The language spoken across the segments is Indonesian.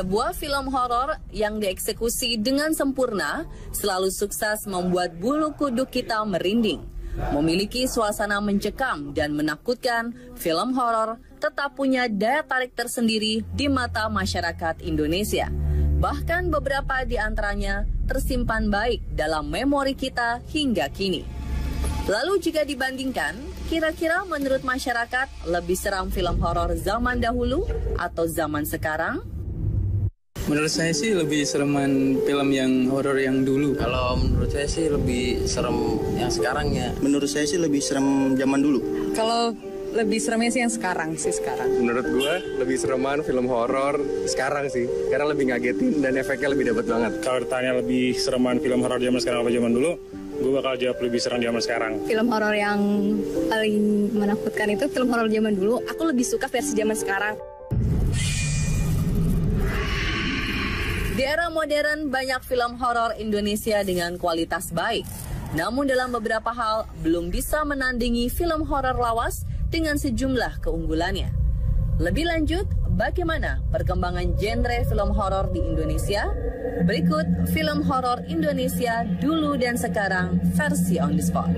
Sebuah film horor yang dieksekusi dengan sempurna selalu sukses membuat bulu kuduk kita merinding. Memiliki suasana mencekam dan menakutkan, film horor tetap punya daya tarik tersendiri di mata masyarakat Indonesia. Bahkan beberapa di antaranya tersimpan baik dalam memori kita hingga kini. Lalu jika dibandingkan, kira-kira menurut masyarakat lebih seram film horor zaman dahulu atau zaman sekarang? Menurut saya sih lebih sereman film yang horor yang dulu. Kalau menurut saya sih lebih serem yang sekarang ya. Menurut saya sih lebih serem zaman dulu. Kalau lebih seremnya sih yang sekarang sih sekarang. Menurut gue lebih sereman film horor sekarang sih, karena lebih ngagetin dan efeknya lebih dapat banget. Kalau ditanya lebih sereman film horor zaman sekarang atau zaman dulu, gue bakal jawab lebih serem zaman sekarang. Film horor yang paling menakutkan itu film horor zaman dulu. Aku lebih suka versi zaman sekarang. Di era modern, banyak film horor Indonesia dengan kualitas baik. Namun dalam beberapa hal, belum bisa menandingi film horor lawas dengan sejumlah keunggulannya. Lebih lanjut, bagaimana perkembangan genre film horor di Indonesia? Berikut film horor Indonesia dulu dan sekarang versi on the spot.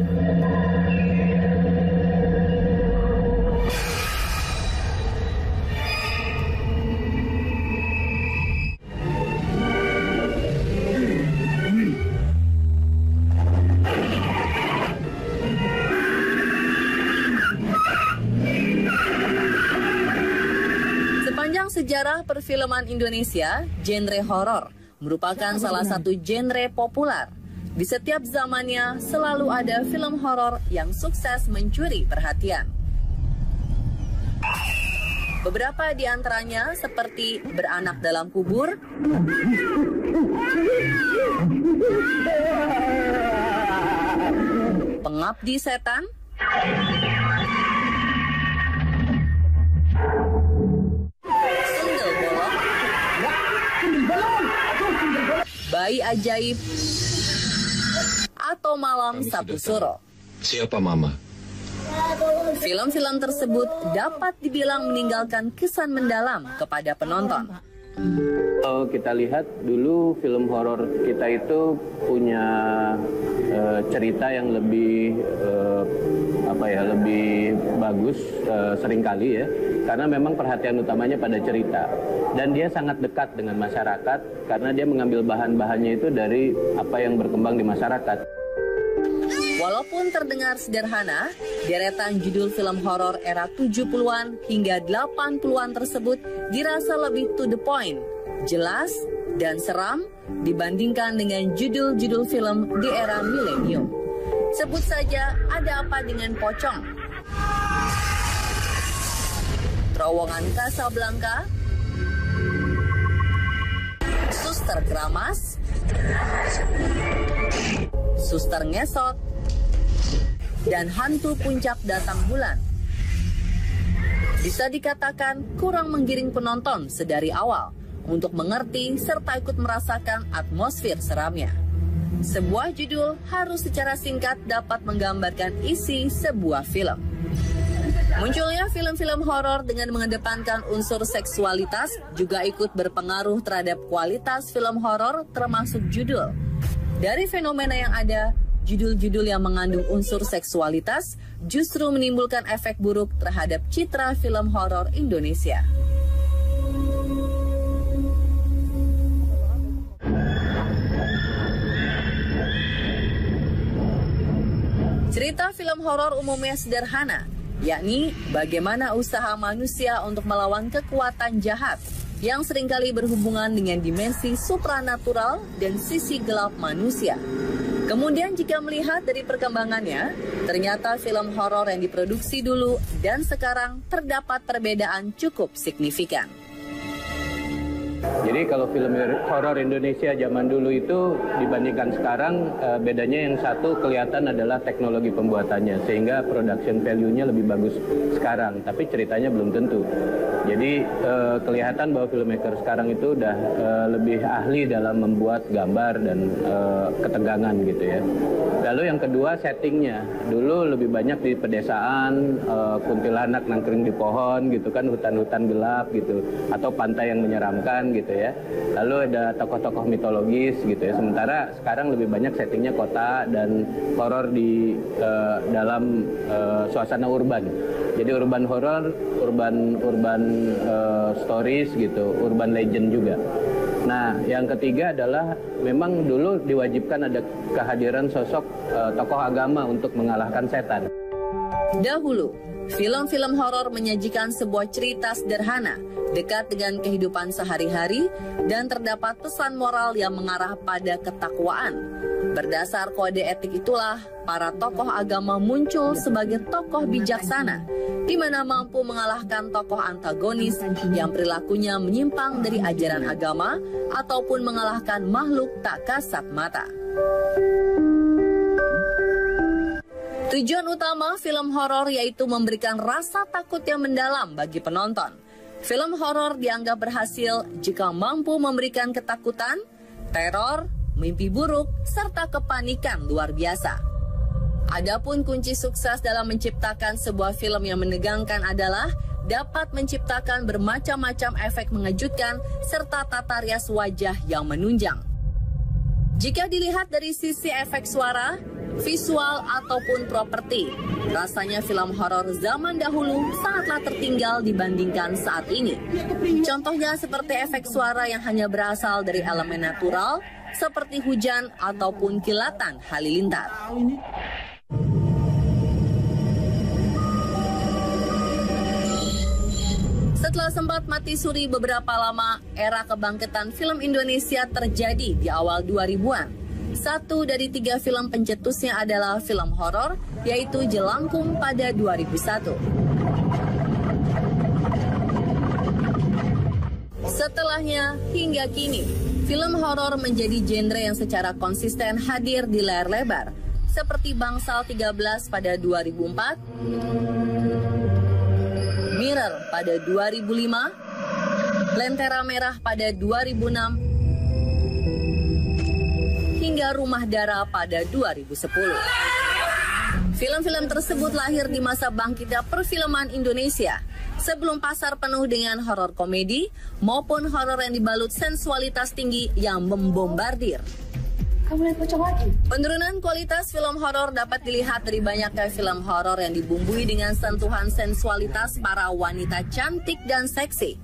Sejarah perfilman Indonesia, genre horor merupakan salah satu genre populer. Di setiap zamannya selalu ada film horor yang sukses mencuri perhatian. Beberapa di antaranya seperti Beranak dalam Kubur, Pengabdi Setan, Bayi Ajaib, atau Malam Sabtu Suro. Siapa Mama? Film-film tersebut dapat dibilang meninggalkan kesan mendalam kepada penonton. Kalau kita lihat dulu film horor kita itu punya eh, cerita yang lebih eh, apa ya lebih bagus eh, sering kali ya karena memang perhatian utamanya pada cerita dan dia sangat dekat dengan masyarakat karena dia mengambil bahan-bahannya itu dari apa yang berkembang di masyarakat. Walaupun terdengar sederhana, deretan judul film horor era 70-an hingga 80-an tersebut dirasa lebih to the point, jelas, dan seram dibandingkan dengan judul-judul film di era milenium. Sebut saja ada apa dengan pocong, terowongan Casablanca, suster keramas, suster ngesot, dan hantu puncak datang bulan. Bisa dikatakan kurang menggiring penonton sedari awal untuk mengerti serta ikut merasakan atmosfer seramnya. Sebuah judul harus secara singkat dapat menggambarkan isi sebuah film. Munculnya film-film horor dengan mengedepankan unsur seksualitas juga ikut berpengaruh terhadap kualitas film horor termasuk judul. Dari fenomena yang ada, judul-judul yang mengandung unsur seksualitas justru menimbulkan efek buruk terhadap citra film horor Indonesia. Cerita film horor umumnya sederhana, yakni bagaimana usaha manusia untuk melawan kekuatan jahat yang sering kali berhubungan dengan dimensi supranatural dan sisi gelap manusia. Kemudian jika melihat dari perkembangannya, ternyata film horor yang diproduksi dulu dan sekarang terdapat perbedaan cukup signifikan. Jadi kalau film horor Indonesia zaman dulu itu dibandingkan sekarang eh, bedanya yang satu kelihatan adalah teknologi pembuatannya sehingga production value-nya lebih bagus sekarang, tapi ceritanya belum tentu. Jadi eh, kelihatan bahwa filmmaker sekarang itu udah eh, lebih ahli dalam membuat gambar dan ketegangan gitu ya. Lalu yang kedua settingnya, dulu lebih banyak di pedesaan, kuntilanak nangkring di pohon gitu kan, hutan-hutan gelap gitu, atau pantai yang menyeramkan gitu ya. Lalu ada tokoh-tokoh mitologis gitu ya. Sementara sekarang lebih banyak settingnya kota dan horor di eh, dalam eh, suasana urban. Jadi urban horror, urban urban eh, stories gitu, urban legend juga. Nah, yang ketiga adalah memang dulu diwajibkan ada kehadiran sosok eh, tokoh agama untuk mengalahkan setan. Dahulu, film-film horor menyajikan sebuah cerita sederhana, dekat dengan kehidupan sehari-hari, dan terdapat pesan moral yang mengarah pada ketakwaan. Berdasar kode etik itulah, para tokoh agama muncul sebagai tokoh bijaksana, di mana mampu mengalahkan tokoh antagonis yang perilakunya menyimpang dari ajaran agama ataupun mengalahkan makhluk tak kasat mata. Tujuan utama film horor yaitu memberikan rasa takut yang mendalam bagi penonton. Film horor dianggap berhasil jika mampu memberikan ketakutan, teror, mimpi buruk, serta kepanikan luar biasa. Adapun kunci sukses dalam menciptakan sebuah film yang menegangkan adalah dapat menciptakan bermacam-macam efek mengejutkan serta tata rias wajah yang menunjang. Jika dilihat dari sisi efek suara, visual ataupun properti, rasanya film horor zaman dahulu sangatlah tertinggal dibandingkan saat ini. Contohnya seperti efek suara yang hanya berasal dari elemen natural, seperti hujan ataupun kilatan halilintar. Setelah sempat mati suri beberapa lama, era kebangkitan film Indonesia terjadi di awal 2000-an. Satu dari tiga film pencetusnya adalah film horor, yaitu Jelangkung pada 2001. Setelahnya, hingga kini, film horor menjadi genre yang secara konsisten hadir di layar lebar, seperti Bangsal 13 pada 2004, Mirror pada 2005, Lentera Merah pada 2006, hingga Rumah Dara pada 2010. Film-film tersebut lahir di masa bangkitnya perfilman Indonesia sebelum pasar penuh dengan horor komedi maupun horor yang dibalut sensualitas tinggi yang membombardir. Penurunan kualitas film horor dapat dilihat dari banyaknya film horor yang dibumbui dengan sentuhan sensualitas para wanita cantik dan seksi.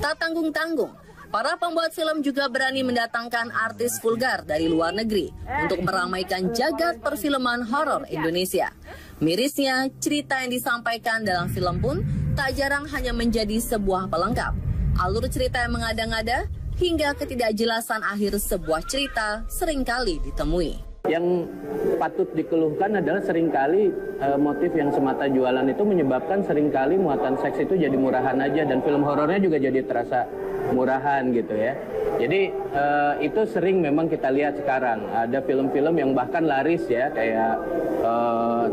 Tak tanggung-tanggung, para pembuat film juga berani mendatangkan artis vulgar dari luar negeri untuk meramaikan jagat perfilman horor Indonesia. Mirisnya, cerita yang disampaikan dalam film pun tak jarang hanya menjadi sebuah pelengkap. Alur cerita yang mengada-ngada hingga ketidakjelasan akhir sebuah cerita sering kali ditemui. Yang patut dikeluhkan adalah sering kali e, motif yang semata jualan itu menyebabkan sering kali muatan seks itu jadi murahan aja dan film horornya juga jadi terasa murahan gitu ya. Jadi e, itu sering memang kita lihat sekarang ada film-film yang bahkan laris ya kayak e,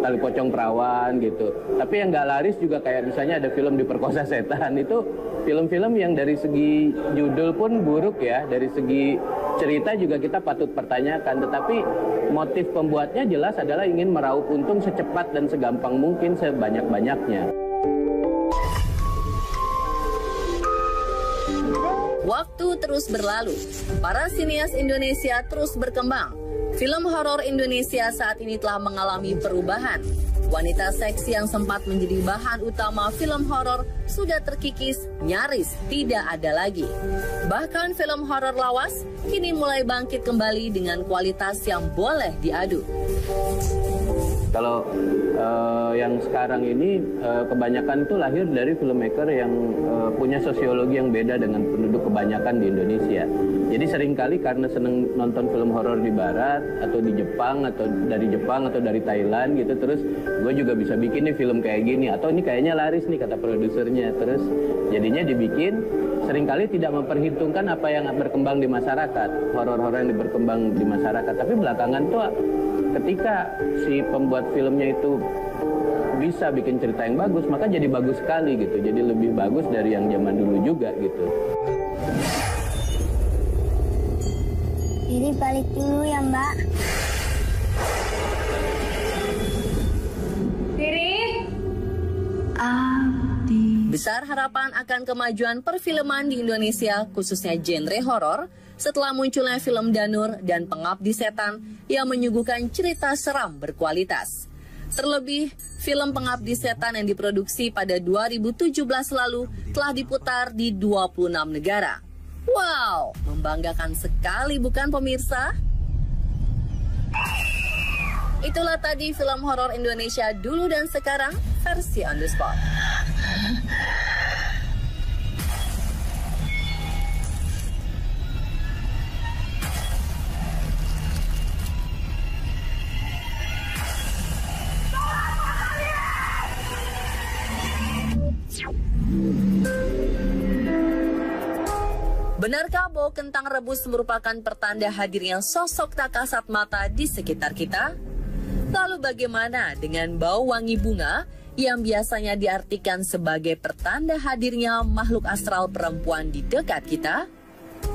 Tali Pocong Perawan gitu. Tapi yang nggak laris juga kayak misalnya ada film diperkosa setan itu film-film yang dari segi judul pun buruk ya, dari segi cerita juga kita patut pertanyakan. Tetapi motif pembuatnya jelas adalah ingin meraup untung secepat dan segampang mungkin sebanyak-banyaknya. Waktu terus berlalu, para sinias Indonesia terus berkembang. Film horor Indonesia saat ini telah mengalami perubahan. Wanita seksi yang sempat menjadi bahan utama film horor sudah terkikis, nyaris tidak ada lagi. Bahkan film horor lawas kini mulai bangkit kembali dengan kualitas yang boleh diadu. Yang sekarang ini uh, kebanyakan itu lahir dari filmmaker yang uh, punya sosiologi yang beda dengan penduduk kebanyakan di Indonesia. Jadi sering kali karena seneng nonton film horor di Barat atau di Jepang atau dari Jepang atau dari Thailand gitu, terus gue juga bisa bikin nih film kayak gini atau ini kayaknya laris nih kata produsernya, terus jadinya dibikin sering kali tidak memperhitungkan apa yang berkembang di masyarakat, horor-horor yang berkembang di masyarakat. Tapi belakangan tuh ketika si pembuat filmnya itu bisa bikin cerita yang bagus, maka jadi bagus sekali gitu. Jadi lebih bagus dari yang zaman dulu juga gitu. Jadi balik dulu ya mbak. Besar harapan akan kemajuan perfilman di Indonesia, khususnya genre horor, setelah munculnya film Danur dan Pengabdi Setan yang menyuguhkan cerita seram berkualitas. Terlebih, film Pengabdi Setan yang diproduksi pada 2017 lalu telah diputar di 26 negara. Wow, membanggakan sekali bukan pemirsa? Itulah tadi film horor Indonesia dulu dan sekarang versi on the spot. Benarkah bau kentang rebus merupakan pertanda hadirnya sosok tak kasat mata di sekitar kita? Lalu bagaimana dengan bau wangi bunga yang biasanya diartikan sebagai pertanda hadirnya makhluk astral perempuan di dekat kita?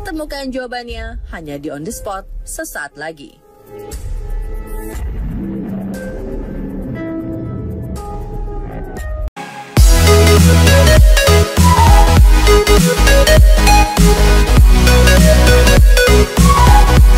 Temukan jawabannya hanya di On The Spot sesaat lagi.